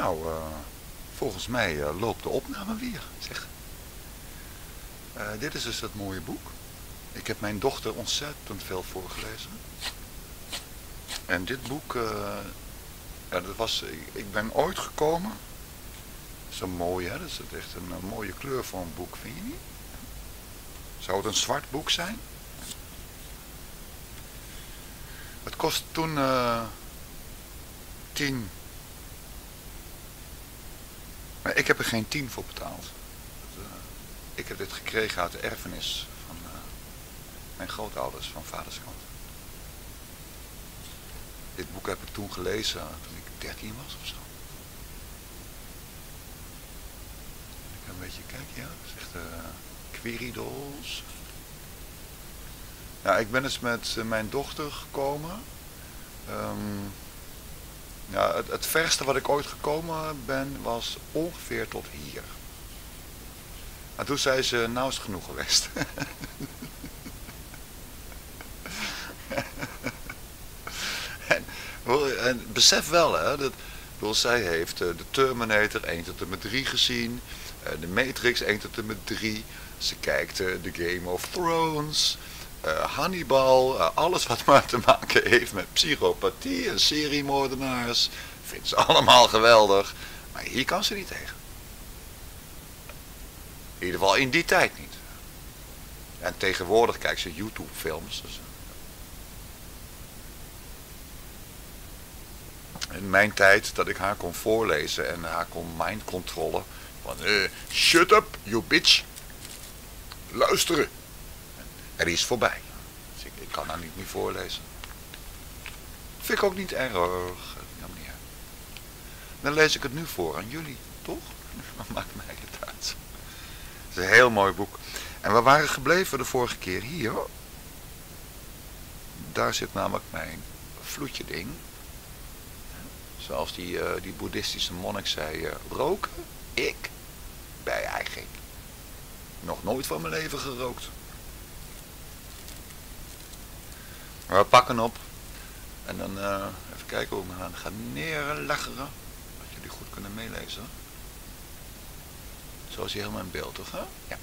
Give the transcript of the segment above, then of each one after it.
Nou, uh, volgens mij uh, loopt de opname weer, zeg. Uh, dit is dus dat mooie boek. Ik heb mijn dochter ontzettend veel voorgelezen. En dit boek, ja, dat was, ik ben ooit gekomen. Zo mooi, hè? Dat is echt een, een mooie kleur voor een boek, vind je niet? Zou het een zwart boek zijn? Het kost toen uh, tien. Maar ik heb er geen tien voor betaald. Uh, ik heb dit gekregen uit de erfenis van uh, mijn grootouders van vaderskant. Dit boek heb ik toen gelezen toen ik dertien was of zo. Ik kan een beetje kijken, ja. Het is echt Quiridos. Ja, ik ben eens met eh, mijn dochter gekomen. Um, ja, het, verste wat ik ooit gekomen ben was ongeveer tot hier. En toen zei ze, nou is het genoeg geweest. en, en, besef wel, hè, dat, bedoel, zij heeft uh, de Terminator 1 tot en met 3 gezien. Uh, de Matrix 1 tot en met 3. Ze kijkt de Game of Thrones. Uh, Hannibal, uh, alles wat maar te maken heeft met psychopathie en seriemoordenaars. Vindt ze allemaal geweldig. Maar hier kan ze niet tegen. In ieder geval in die tijd niet. En tegenwoordig kijkt ze YouTube films. Dus, uh. in mijn tijd dat ik haar kon voorlezen en haar kon mindcontrollen. Van, shut up, you bitch luisteren. Er is voorbij. Dus ik, kan daar niet meer voorlezen. Vind ik ook niet erg. Dan lees ik het nu voor aan jullie, toch? Dat maakt mij het uit. Het is een heel mooi boek. En we waren gebleven de vorige keer hier. Daar zit namelijk mijn vloedje ding. Zoals die, uh, die boeddhistische monnik zei, uh, roken? Ik? Bij eigenlijk. Nog nooit van mijn leven gerookt. Maar we pakken op. En dan uh, even kijken hoe we gaan, gaan neerleggen. Dat jullie goed kunnen meelezen. Zo is hij helemaal in beeld, toch? Hè? Ja.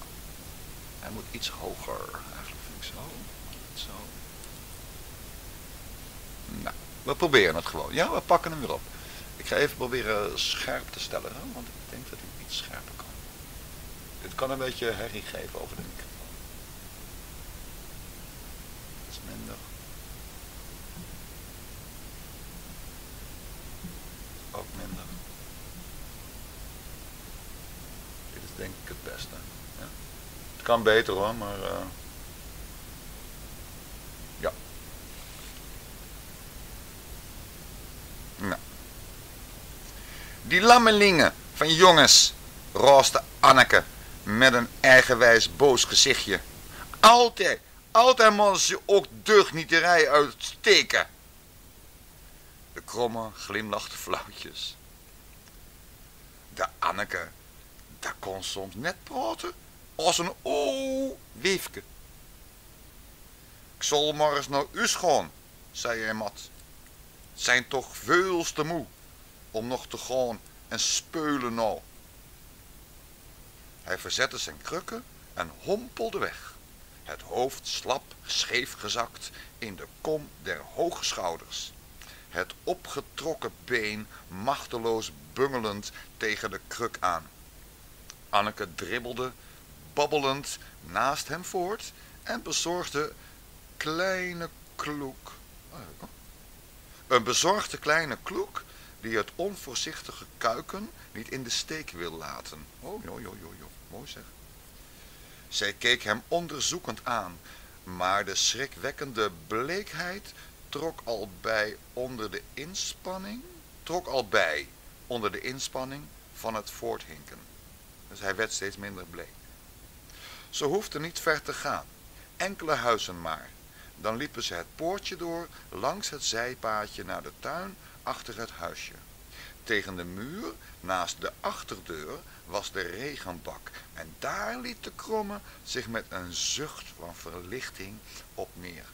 Hij moet iets hoger. Eigenlijk vind ik zo. Zo. Nou, we proberen het gewoon. Ja, we pakken hem weer op. Ik ga even proberen scherp te stellen. Hè? Want ik denk dat hij iets scherper kan. Het kan een beetje herrie geven over de microfoon. Dat is minder. Ook minder. Dit is denk ik het beste. Ja. Het kan beter hoor, maar... Uh, ja. Nou. Die lammelingen van jongens, rooste Anneke met een eigenwijs boos gezichtje. Altijd, altijd moeten ze ook deugnieterij uitsteken. De kromme glimlachte flauwtjes. De Anneke, dat kon soms net praten als een o wiefke. Ik zal maar eens naar u gaan, zei hij mat. Zijn toch veel te moe om nog te gaan en speulen nou. Hij verzette zijn krukken en hompelde weg. Het hoofd slap, scheef gezakt in de kom der hoge schouders. Het opgetrokken been machteloos bungelend tegen de kruk aan. Anneke dribbelde, babbelend, naast hem voort en bezorgde kleine kloek. Een bezorgde kleine kloek die het onvoorzichtige kuiken niet in de steek wil laten. Oh, jo, jo, jo, jo. Mooi zeg. Zij keek hem onderzoekend aan, maar de schrikwekkende bleekheid trok al bij onder de inspanning, trok al bij onder de inspanning van het voorthinken. Dus hij werd steeds minder bleek. Ze hoefde niet ver te gaan, enkele huizen maar. Dan liepen ze het poortje door, langs het zijpaadje naar de tuin achter het huisje. Tegen de muur, naast de achterdeur, was de regenbak en daar liet de kromme zich met een zucht van verlichting op neer.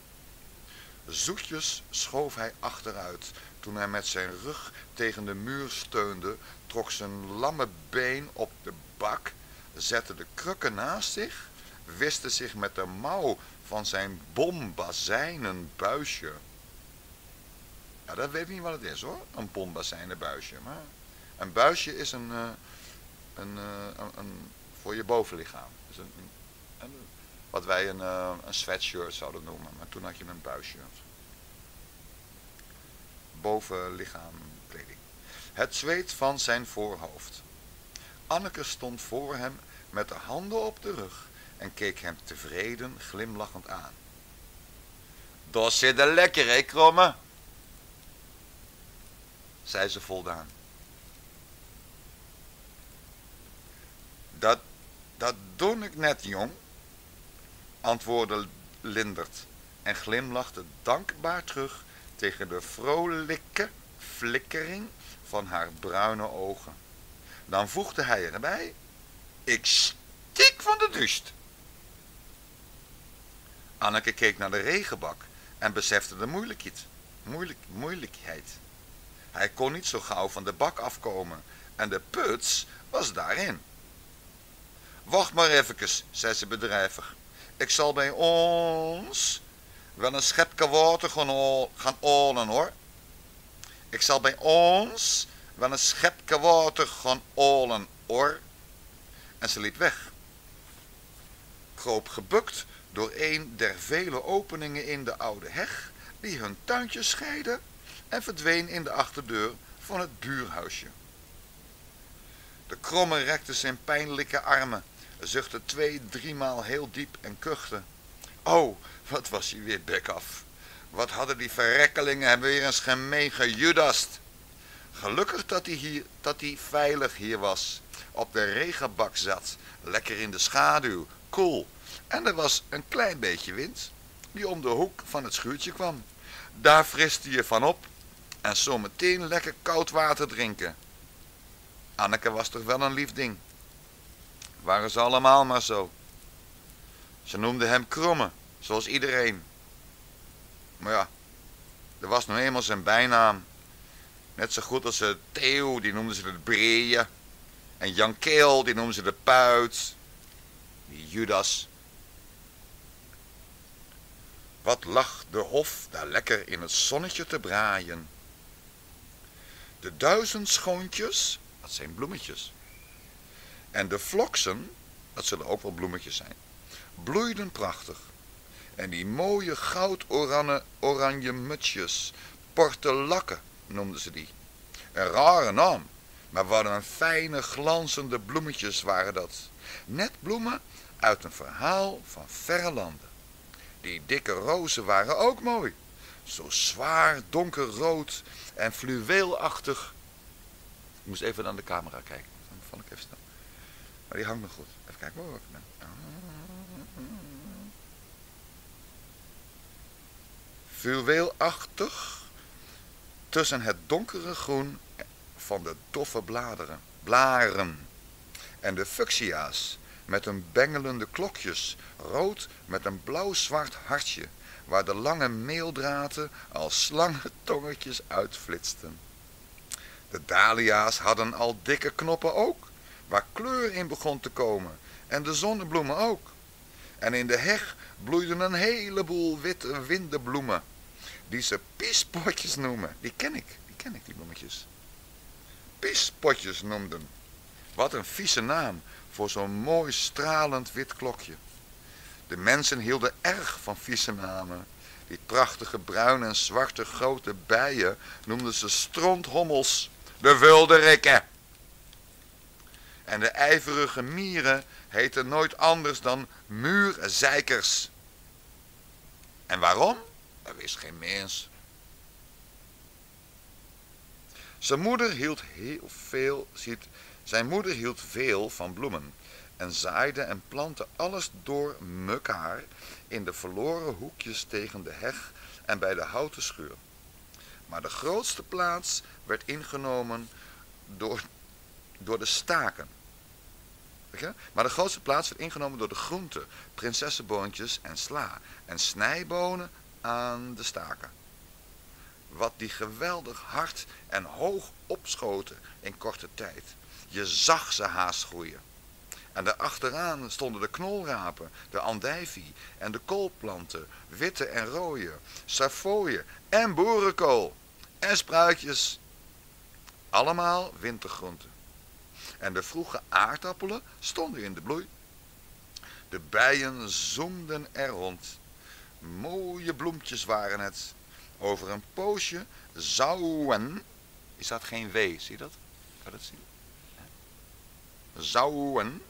Zoetjes schoof hij achteruit. Toen hij met zijn rug tegen de muur steunde, trok zijn lamme been op de bak, zette de krukken naast zich, wiste zich met de mouw van zijn bombazijnen buisje. Ja, dat weet ik niet wat het is hoor, een bombazijnen buisje. Maar een buisje is een, uh, een, uh, een, voor je bovenlichaam. Dus een, een, wat wij een, uh, een sweatshirt zouden noemen, maar toen had je een buisje bovenlichaamkleding. Het zweet van zijn voorhoofd. Anneke stond voor hem met de handen op de rug en keek hem tevreden glimlachend aan. Dat zit er lekker, hè, kromme? zei ze voldaan. Dat, dat doe ik net, jong, antwoordde Lindert en glimlachte dankbaar terug tegen de vrolijke flikkering van haar bruine ogen. Dan voegde hij erbij, ik stik van de dust. Anneke keek naar de regenbak en besefte de moeilijkheid. Moeilijk, moeilijkheid. Hij kon niet zo gauw van de bak afkomen en de puts was daarin. Wacht maar eventjes, zei ze bedrijvig. Ik zal bij ons wel een schepje water gaan, halen hoor. Ik zal bij ons wel een schepje water gaan halen hoor. En ze liep weg. Kroop gebukt door een der vele openingen in de oude heg die hun tuintje scheiden en verdween in de achterdeur van het buurhuisje. De kromme rekte zijn pijnlijke armen, zuchtte twee, driemaal heel diep en kuchte. Oh, wat was hij weer bek af. Wat hadden die verrekkelingen hem weer eens gemeen gejudast. Gelukkig dat hij, hier, dat hij veilig hier was. Op de regenbak zat. Lekker in de schaduw. Koel. En er was een klein beetje wind. Die om de hoek van het schuurtje kwam. Daar friste je van op. En zometeen lekker koud water drinken. Anneke was toch wel een lief ding. Waren ze allemaal maar zo. Ze noemde hem Kromme. Zoals iedereen. Maar ja, er was nog eenmaal zijn bijnaam. Net zo goed als uh, Theo, die noemden ze de Breeën. En Jan Keel, die noemden ze de Puit. Die Judas. Wat lag de hof daar lekker in het zonnetje te braaien. De duizend schoontjes, dat zijn bloemetjes. En de vloksen, dat zullen ook wel bloemetjes zijn, bloeiden prachtig. En die mooie goud-oranje oranje mutsjes, portelakken noemden ze die. Een rare naam, maar wat een fijne glanzende bloemetjes waren dat. Net bloemen uit een verhaal van verre landen. Die dikke rozen waren ook mooi. Zo zwaar donkerrood en fluweelachtig. Ik moest even naar de camera kijken. Dan val ik even snel. Maar die hangt nog goed. Even kijken hoor. fluweelachtig tussen het donkere groen van de doffe bladeren, blaren en de fuchsia's met hun bengelende klokjes, rood met een blauw-zwart hartje, waar de lange meeldraden als slangentongetjes uitflitsten. De dahlia's hadden al dikke knoppen ook, waar kleur in begon te komen, en de zonnebloemen ook. En in de heg bloeiden een heleboel witte windebloemen, die ze piespotjes noemen. Die ken ik, die ken ik, die bloemetjes. Piespotjes noemden. Wat een vieze naam voor zo'n mooi stralend wit klokje. De mensen hielden erg van vieze namen. Die prachtige bruine en zwarte grote bijen noemden ze stronthommels, de wulderikken. En de ijverige mieren heten nooit anders dan muurzeikers. En waarom? Er wist geen mens. Zijn moeder hield heel veel, zijn moeder hield veel van bloemen en zaaide en plantte alles door mekaar in de verloren hoekjes tegen de heg en bij de houten schuur. Maar de grootste plaats werd ingenomen door, door de staken. Maar de grootste plaats werd ingenomen door de groenten, prinsessenboontjes en sla. En snijbonen aan de staken. Wat die geweldig hard en hoog opschoten in korte tijd. Je zag ze haast groeien. En daarachteraan stonden de knolrapen, de andijvie en de koolplanten, witte en rode, safooien en boerenkool en spruitjes. Allemaal wintergroenten. En de vroege aardappelen stonden in de bloei. De bijen zoemden er rond. Mooie bloempjes waren het. Over een poosje zouden, is dat geen W, zie je dat? Kan dat zien? Zouden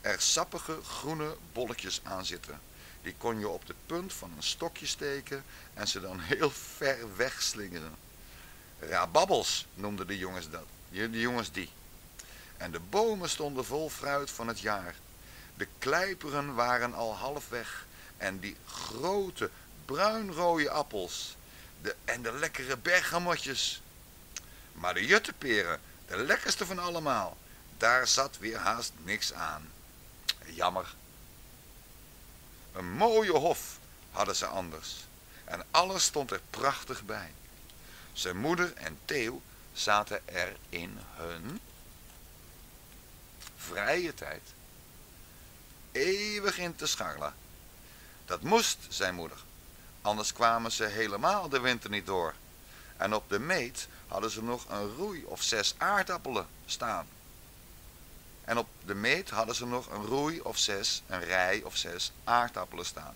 er sappige groene bolletjes aan zitten. Die kon je op de punt van een stokje steken en ze dan heel ver wegslingeren. Rababbels noemden de jongens dat, de jongens die. En de bomen stonden vol fruit van het jaar. De kleiperen waren al half weg en die grote bruinrode appels de, en de lekkere bergamotjes. Maar de jutteperen, de lekkerste van allemaal, daar zat weer haast niks aan. Jammer. Een mooie hof hadden ze anders. En alles stond er prachtig bij. Zijn moeder en Theo zaten er in hun vrije tijd eeuwig in te scharrelen. Dat moest, zei moeder, anders kwamen ze helemaal de winter niet door. En op de meet hadden ze nog een roei of zes aardappelen staan. En op de meet hadden ze nog een roei of zes, een rij of zes aardappelen staan.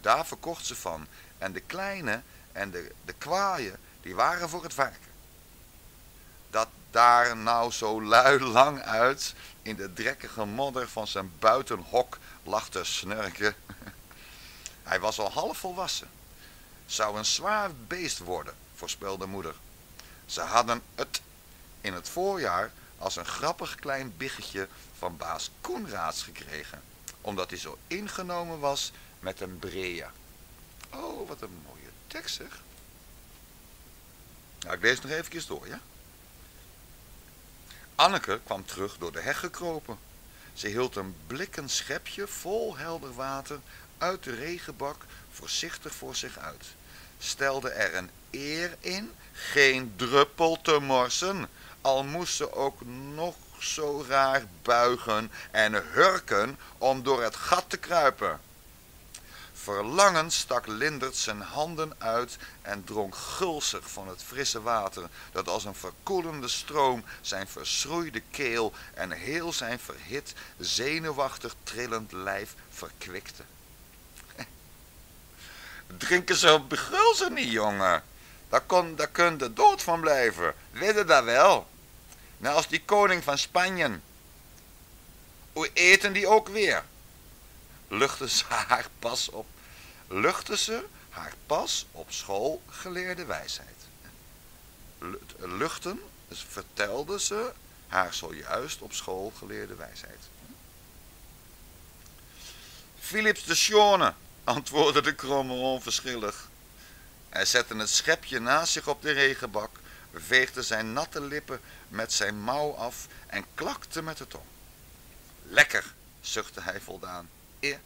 Daar verkocht ze van. En de kleine en de, de kwaaien, die waren voor het varken. Dat daar nou zo lui lang uit in de drekkige modder van zijn buitenhok lag te snurken. Hij was al half volwassen. Zou een zwaar beest worden, voorspelde moeder. Ze hadden het in het voorjaar als een grappig klein biggetje van baas Koenraads gekregen, omdat hij zo ingenomen was met een brea. Oh, wat een mooie tekst zeg. Nou, ik lees nog even door, ja? Anneke kwam terug door de heg gekropen. Ze hield een blikken schepje vol helder water uit de regenbak voorzichtig voor zich uit. Stelde er een eer in, geen druppel te morsen, al moest ze ook nog zo raar buigen en hurken om door het gat te kruipen. Verlangend stak Lindert zijn handen uit en dronk gulzig van het frisse water, dat als een verkoelende stroom zijn verschroeide keel en heel zijn verhit, zenuwachtig trillend lijf verkwikte. Drinken ze begulzen niet, jongen. Daar, kon, daar kun je dood van blijven. Weet je dat wel? Net als die koning van Spanje. Hoe eten die ook weer? Luchtte ze haar pas op luchtte ze haar pas op school geleerde wijsheid. Luchten dus vertelde ze haar zojuist op school geleerde wijsheid. Philips de Sjone, antwoordde de kromme onverschillig. Hij zette het schepje naast zich op de regenbak, veegde zijn natte lippen met zijn mouw af en klakte met de tong. Lekker, zuchtte hij voldaan. Eer,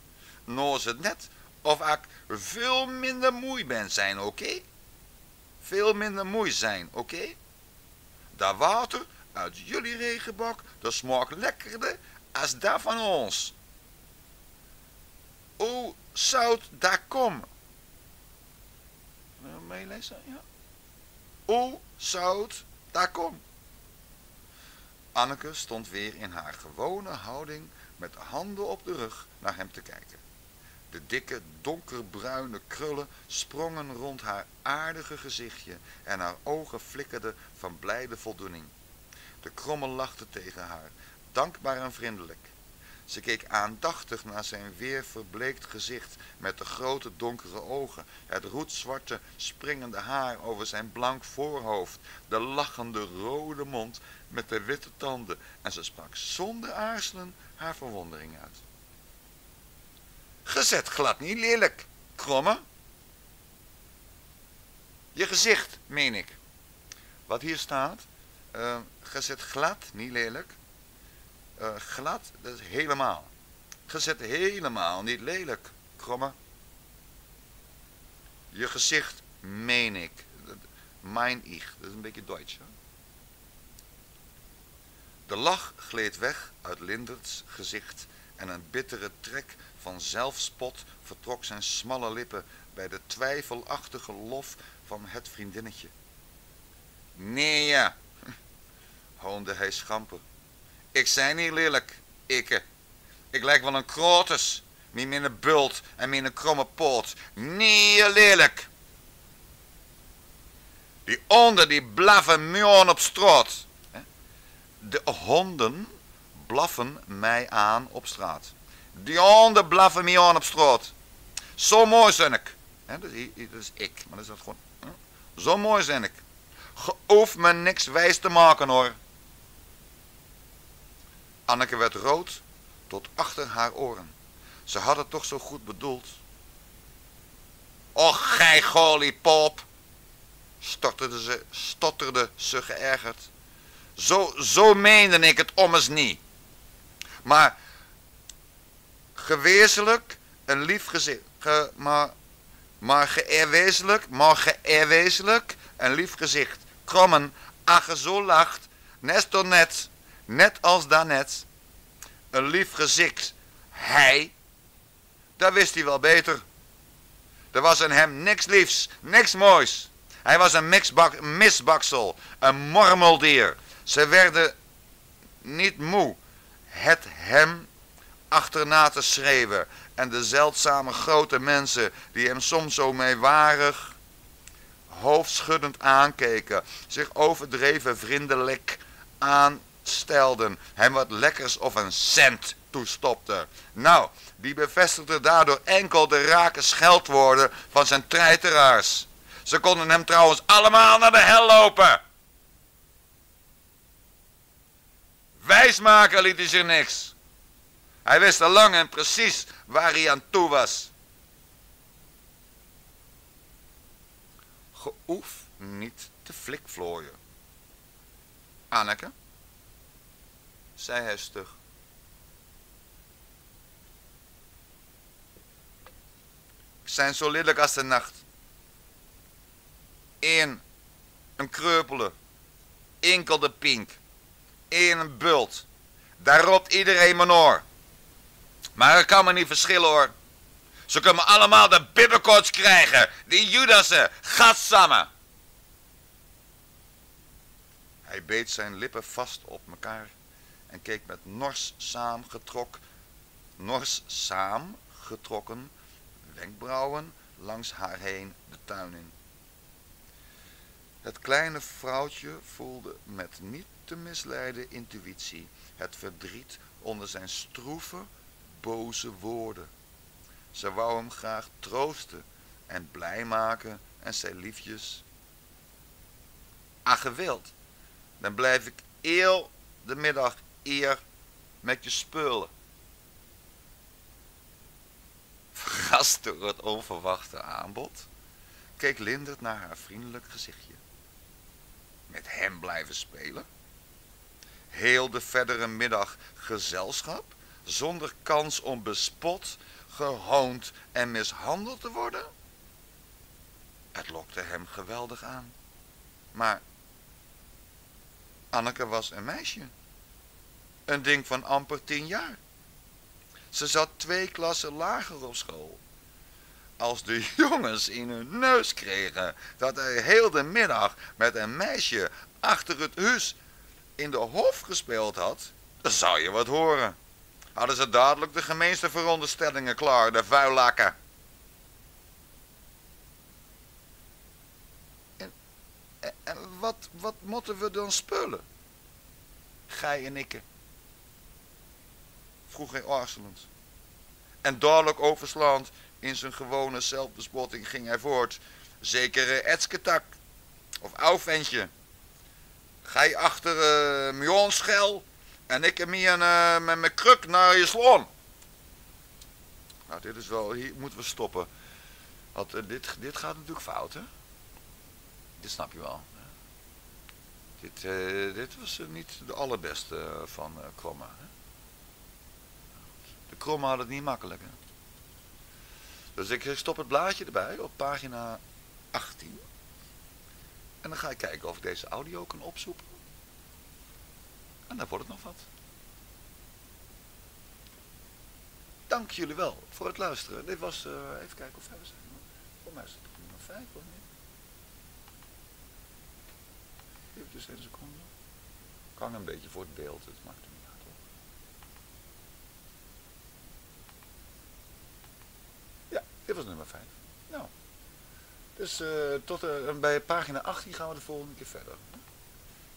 noos het net of ik veel minder moe ben zijn, oké? Veel minder moe zijn, oké? Dat water uit jullie regenbak, dat smaakt lekkerder als dat van ons. O, zout, daar kom. Meelezen? Ja. O, zout, daar kom. Anneke stond weer in haar gewone houding met de handen op de rug naar hem te kijken. De dikke, donkerbruine krullen sprongen rond haar aardige gezichtje en haar ogen flikkerden van blijde voldoening. De krommel lachte tegen haar, dankbaar en vriendelijk. Ze keek aandachtig naar zijn weer verbleekt gezicht met de grote donkere ogen, het roetzwarte springende haar over zijn blank voorhoofd, de lachende rode mond met de witte tanden en ze sprak zonder aarzelen haar verwondering uit. Gezet glad niet lelijk, kromme. Je gezicht, meen ik. Wat hier staat, uh, gezet glad, niet lelijk. Uh, glad, dat is helemaal. Gezet helemaal, niet lelijk, kromme. Je gezicht meen ik. Mijn ich. Dat is een beetje Duits. Hè? De lach gleed weg uit Linderts gezicht en een bittere trek van zelfspot vertrok zijn smalle lippen bij de twijfelachtige lof van het vriendinnetje. Nee ja, hoonde hij schamper. Ik zei niet lelijk, ikke. Ik lijk wel een krotus, met mijn bult en mijn kromme poot. Nee lelijk. Die honden die blaffen muon op straat. De honden blaffen mij aan op straat. Die honden blaffen mij aan op straat. Zo mooi zijn ik. dat, is, dat ik, maar dat is gewoon... Zo mooi zijn ik. Geoef me niks wijs te maken hoor. Anneke werd rood tot achter haar oren. Ze had het toch zo goed bedoeld. Och, gij pop, stotterde ze, stotterde ze geërgerd. Zo, zo meende ik het ommers niet. Maar gewezenlijk een lief gezicht, ge, maar, maar geërwezenlijk, maar geërwezenlijk een lief gezicht. Krommen, ach zo lacht, Nestor net, net als daarnet. Een lief gezicht, hij, dat wist hij wel beter. Er was in hem niks liefs, niks moois. Hij was een misbaksel, een mormeldier. Ze werden niet moe het hem achterna te schreeuwen. En de zeldzame grote mensen die hem soms zo meewarig, hoofdschuddend aankeken, zich overdreven vriendelijk aanstelden, hem wat lekkers of een cent toestopten. Nou, die bevestigde daardoor enkel de rake scheldwoorden van zijn treiteraars. Ze konden hem trouwens allemaal naar de hel lopen. Wijsmaken liet hij zich niks. Hij wist al lang en precies waar hij aan toe was. Geoef niet te flikvlooien. Anneke, zei hij stug. Zijn zo lelijk als de nacht. Eén, een kreupele, enkel de pink in een bult. Daar roept iedereen me oor. Maar het kan me niet verschillen hoor. Ze kunnen allemaal de bibberkoorts krijgen. Die Judassen, gadsamme. Hij beet zijn lippen vast op elkaar en keek met nors saamgetrokken, nors saamgetrokken wenkbrauwen langs haar heen de tuin in. Het kleine vrouwtje voelde met niet te misleiden intuïtie het verdriet onder zijn stroeve, boze woorden. Ze wou hem graag troosten en blij maken en zei liefjes. Ach gewild, dan blijf ik heel de middag eer met je spullen. Verrast door het onverwachte aanbod, keek Lindert naar haar vriendelijk gezichtje. Met hem blijven spelen? heel de verdere middag gezelschap, zonder kans om bespot, gehoond en mishandeld te worden? Het lokte hem geweldig aan. Maar Anneke was een meisje. Een ding van amper tien jaar. Ze zat twee klassen lager op school. Als de jongens in hun neus kregen dat hij heel de middag met een meisje achter het huis in de hof gespeeld had, dan zou je wat horen. Hadden ze dadelijk de gemeenste veronderstellingen klaar, de vuillakken. En, en, wat, wat moeten we dan spullen? Gij en ikke. Vroeg hij aarzelend. En dadelijk overslaand in zijn gewone zelfbespotting ging hij voort. Zekere Etsketak. Of Ouventje. Ga je achter uh, mijn schel en ik heb hier uh, met mijn kruk naar je slaan. Nou, dit is wel, hier moeten we stoppen. Want uh, dit, dit gaat natuurlijk fout, hè? Dit snap je wel. Dit, dit was niet de allerbeste van uh? De Kromme had het niet makkelijk, hè? Dus ik stop het blaadje erbij op pagina 18. En dan ga ik kijken of ik deze audio kan opzoeken. En dan wordt het nog wat. Dank jullie wel voor het luisteren. Dit was, uh, even kijken of we zijn. Voor mij is het nummer 5 of niet? Even dus een seconde. Kan een beetje voor het beeld, het maakt er niet uit hoor. Ja, dit was nummer 5. Nou. Dus uh, tot, uh, bij pagina 18 gaan we de volgende keer verder.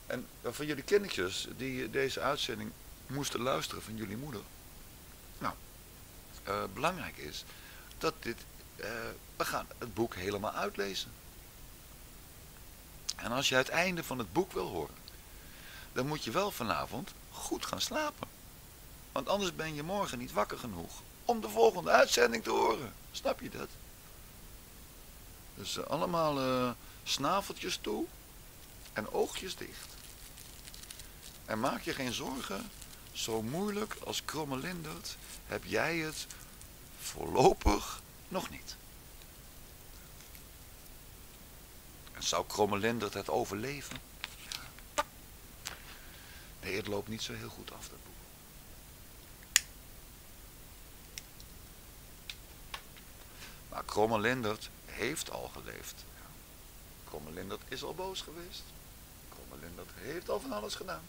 En voor jullie kindertjes die deze uitzending moesten luisteren van jullie moeder. Nou, belangrijk is dat dit, we gaan het boek helemaal uitlezen. En als je het einde van het boek wil horen, dan moet je wel vanavond goed gaan slapen. Want anders ben je morgen niet wakker genoeg om de volgende uitzending te horen. Snap je dat? Dus uh, allemaal snaveltjes toe en oogjes dicht. En maak je geen zorgen, zo moeilijk als Kromme Lindert heb jij het voorlopig nog niet. En zou Kromme Lindert het overleven? Nee, het loopt niet zo heel goed af, dat boek. Kromme Lindert heeft al geleefd. Ja. Kromme Lindert is al boos geweest. Kromme Lindert heeft al van alles gedaan.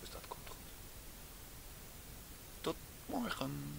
Dus dat komt goed. Tot morgen.